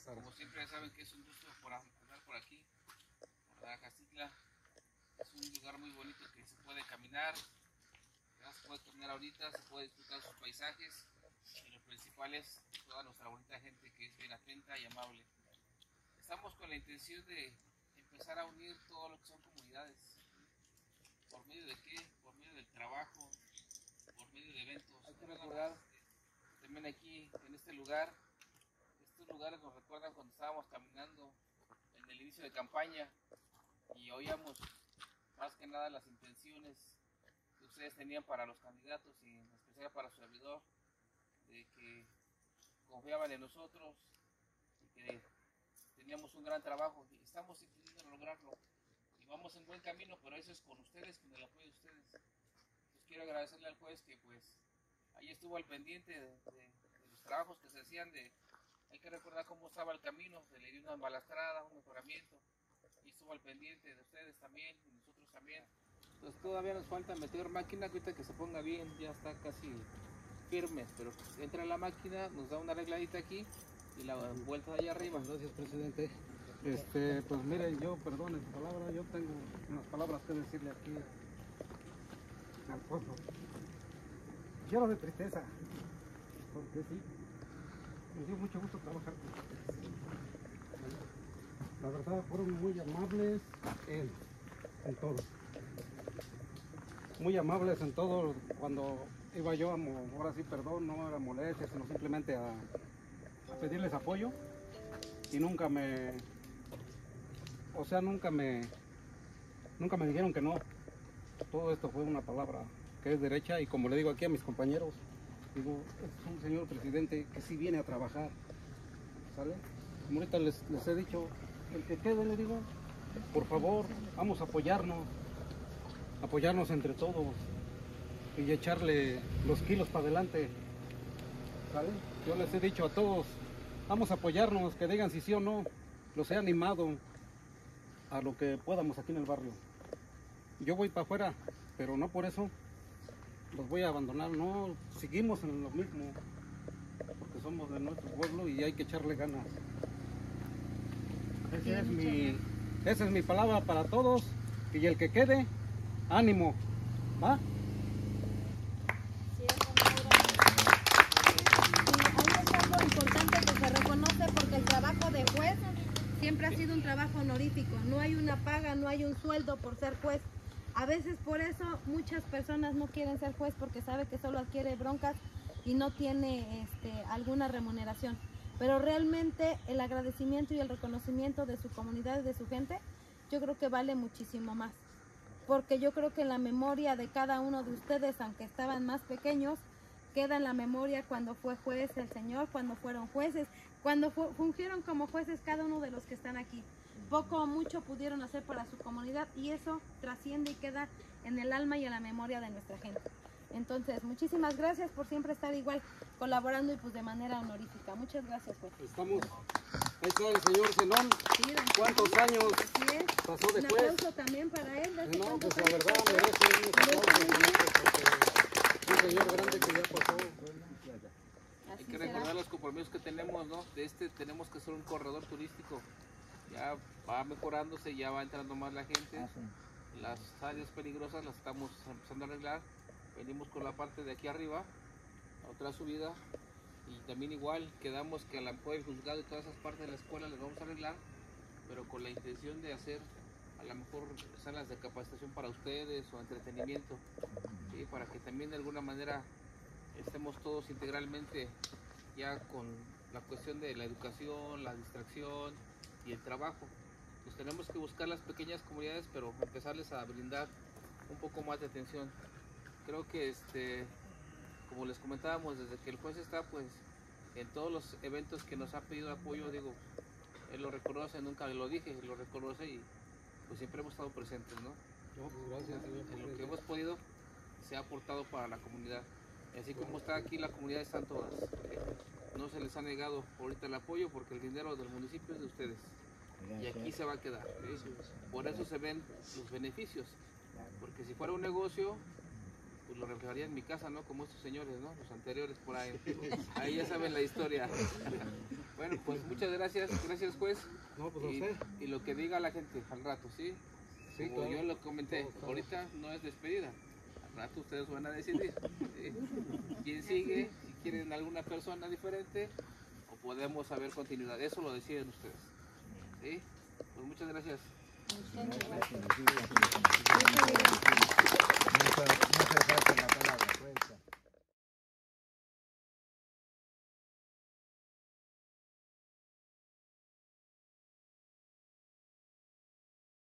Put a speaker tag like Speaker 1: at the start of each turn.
Speaker 1: Buenas tardes.
Speaker 2: Como siempre saben que es un gusto por andar por aquí, por la Castilla. Es un lugar muy bonito que se puede caminar, ya se puede caminar ahorita, se puede disfrutar sus paisajes y lo principal es toda nuestra bonita gente que es bien atenta y amable. Estamos con la intención de empezar a unir todo lo que son comunidades. ¿Por medio de qué? Por medio del trabajo, por medio de eventos. Hay que recordar también aquí en este lugar lugares nos recuerdan cuando estábamos caminando en el inicio de campaña y oíamos más que nada las intenciones que ustedes tenían para los candidatos y en especial para su servidor, de que confiaban en nosotros y que teníamos un gran trabajo y estamos intentando lograrlo y vamos en buen camino, pero eso es con ustedes, con el apoyo de ustedes. Pues quiero agradecerle al juez que pues ahí estuvo al pendiente de, de- de los trabajos que se hacían de hay que recordar cómo estaba el camino, se le dio una embalastrada, un mejoramiento, y estuvo al pendiente de ustedes también, y nosotros también. Pues todavía nos falta meter máquina, que ahorita que se ponga bien, ya está casi firme, pero entra la máquina, nos da una arregladita aquí y la vuelta de allá arriba.
Speaker 1: Gracias, presidente. Este, pues mire, yo, perdone su palabra, yo tengo unas palabras que decirle aquí al pueblo. Lleno de tristeza, porque sí, me dio mucho gusto trabajar con. La verdad, fueron muy amables en, en todo. Muy amables en todo. Cuando iba yo a, ahora sí, perdón, no era molestia, sino simplemente a pedirles apoyo y nunca me o sea nunca me nunca me dijeron que no todo esto fue una palabra que es derecha y como le digo aquí a mis compañeros digo es un señor presidente que sí viene a trabajar ¿sale? como ahorita les, les he dicho el que quede le digo por favor vamos a apoyarnos apoyarnos entre todos y echarle los kilos para adelante ¿sale? yo les he dicho a todos Vamos a apoyarnos, que digan si sí o no. Los he animado a lo que podamos aquí en el barrio. Yo voy para afuera, pero no por eso los voy a abandonar. No, seguimos en lo mismo, porque somos de nuestro pueblo y hay que echarle ganas. Esa es mi, esa es mi palabra para todos y el que quede, ánimo. ¿Va?
Speaker 3: Sí, es algo importante que se reconoce porque el trabajo de juez siempre ha sido un trabajo honorífico. No hay una paga, no hay un sueldo por ser juez. A veces por eso muchas personas no quieren ser juez porque sabe que solo adquiere broncas y no tiene este, alguna remuneración. Pero realmente el agradecimiento y el reconocimiento de su comunidad y de su gente, yo creo que vale muchísimo más porque yo creo que en la memoria de cada uno de ustedes, aunque estaban más pequeños, queda en la memoria cuando fue juez el Señor, cuando fueron jueces, cuando fu- fungieron como jueces cada uno de los que están aquí. Poco o mucho pudieron hacer para su comunidad y eso trasciende y queda en el alma y en la memoria de nuestra gente. Entonces, muchísimas gracias por siempre estar igual colaborando y pues de manera honorífica. Muchas gracias, juez.
Speaker 1: Estamos. Ahí está el señor Zenón.
Speaker 3: Sí,
Speaker 1: ¿Cuántos años
Speaker 3: Así es.
Speaker 1: pasó de
Speaker 3: Un aplauso también para él. ¿desde
Speaker 1: No, pues la verdad merece un señor grande que ya pasó.
Speaker 2: Hay
Speaker 3: Así
Speaker 2: que
Speaker 3: será.
Speaker 2: recordar los compromisos que tenemos, ¿no? De este tenemos que hacer un corredor turístico. Ya va mejorándose, ya va entrando más la gente. Las áreas peligrosas las estamos empezando a arreglar. Venimos con la parte de aquí arriba, otra subida. Y también igual quedamos que a la el juzgado y todas esas partes de la escuela las vamos a arreglar, pero con la intención de hacer a lo mejor salas de capacitación para ustedes o entretenimiento, ¿sí? para que también de alguna manera estemos todos integralmente ya con la cuestión de la educación, la distracción y el trabajo. Pues tenemos que buscar las pequeñas comunidades, pero empezarles a brindar un poco más de atención. Creo que este, como les comentábamos, desde que el juez está, pues en todos los eventos que nos ha pedido apoyo, digo, él lo reconoce, nunca lo dije, lo reconoce y pues siempre hemos estado presentes, ¿no?
Speaker 1: No, pues gracias, señor
Speaker 2: En lo que hemos podido se ha aportado para la comunidad. Así como está aquí, la comunidad están todas no se les ha negado ahorita el apoyo porque el dinero del municipio es de ustedes. Y aquí se va a quedar. ¿eh? Por eso se ven los beneficios. Porque si fuera un negocio, pues lo reflejaría en mi casa, ¿no? Como estos señores, ¿no? Los anteriores por ahí. Ahí ya saben la historia. bueno, pues muchas gracias. Gracias, juez.
Speaker 1: No, pues
Speaker 2: y, y lo que diga la gente al rato, ¿sí? Como yo lo comenté, ahorita no es despedida. Al rato ustedes van a decidir. ¿Quién sigue? quieren alguna persona diferente o podemos haber continuidad. Eso lo deciden ustedes. ¿Sí? Pues muchas gracias.
Speaker 3: Muchas gracias.
Speaker 4: Muchas gracias.